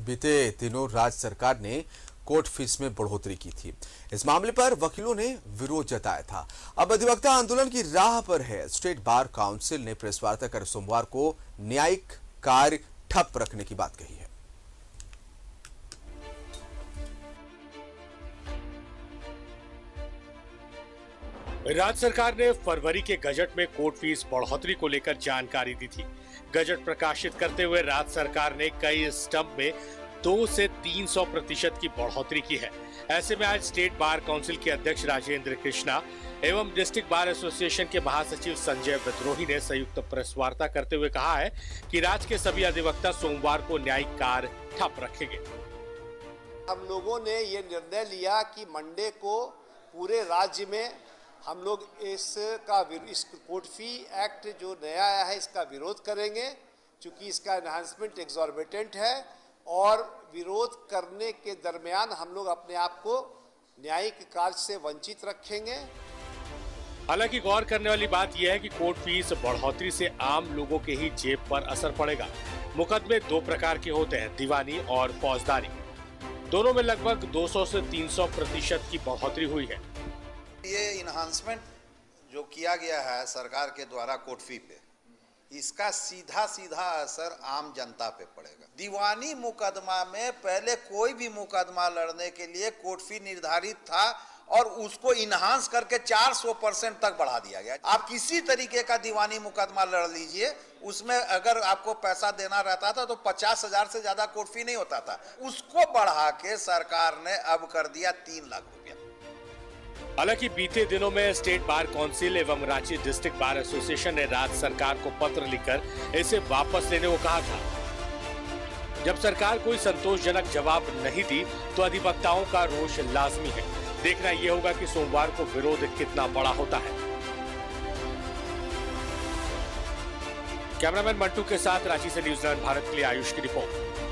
बीते दिनों राज्य सरकार ने कोर्ट फ़ीस में बढ़ोतरी की थी। इस मामले पर वकीलों ने विरोध जताया था। अब अधिवक्ता आंदोलन की राह पर है। स्टेट बार काउंसिल ने प्रेस वार्ता कर सोमवार को न्यायिक कार्य ठप रखने की बात कही है। राज्य सरकार ने फरवरी के गजट में कोर्ट फ़ीस बढ़ोतरी को लेकर जानकारी दी थी। गजट प्रकाशित करते हुए राज्य सरकार ने कई स्टंप में दो से तीन सौ प्रतिशत की बढ़ोतरी की है। ऐसे में आज स्टेट बार काउंसिल के अध्यक्ष राजेंद्र कृष्णा एवं डिस्ट्रिक्ट बार एसोसिएशन के महासचिव संजय विद्रोही ने संयुक्त प्रेस वार्ता करते हुए कहा है कि राज्य के सभी अधिवक्ता सोमवार को न्यायिक कार्य ठप रखेंगे। हम लोगों ने ये निर्णय लिया कि मंडे को पूरे राज्य में हम लोग इसका इस कोर्ट फ़ी एक्ट जो नया आया है इसका विरोध करेंगे क्योंकि इसका एनहांसमेंट एग्जॉर्बिटेंट है और विरोध करने के दरमियान हम लोग अपने आप को न्यायिक कार्य से वंचित रखेंगे। हालाँकि गौर करने वाली बात यह है कि कोर्ट फ़ीस बढ़ोतरी से आम लोगों के ही जेब पर असर पड़ेगा। मुकदमे दो प्रकार के होते हैं दीवानी और फौजदारी। दोनों में लगभग 200 से 300 प्रतिशत की बढ़ोतरी हुई है। ये इन्हांसमेंट जो किया गया है सरकार के द्वारा कोर्ट फ़ी पे, इसका सीधा सीधा असर आम जनता पे पड़ेगा। दीवानी मुकदमा में पहले कोई भी मुकदमा लड़ने के लिए कोर्ट फ़ी निर्धारित था और उसको इन्हांस करके 400 परसेंट तक बढ़ा दिया गया। आप किसी तरीके का दीवानी मुकदमा लड़ लीजिए, उसमें अगर आपको पैसा देना रहता था तो पचास हज़ार से ज़्यादा कोर्ट फ़ी नहीं होता था। उसको बढ़ा के सरकार ने अब कर दिया तीन लाख रुपया। हालाँकि बीते दिनों में स्टेट बार काउंसिल एवं रांची डिस्ट्रिक्ट बार एसोसिएशन ने राज्य सरकार को पत्र लिखकर इसे वापस लेने को कहा था। जब सरकार कोई संतोषजनक जवाब नहीं दी तो अधिवक्ताओं का रोष लाजमी है। देखना यह होगा कि सोमवार को विरोध कितना बड़ा होता है। कैमरामैन मंटू के साथ रांची से न्यूजीलैंड भारत के लिए आयुष की report.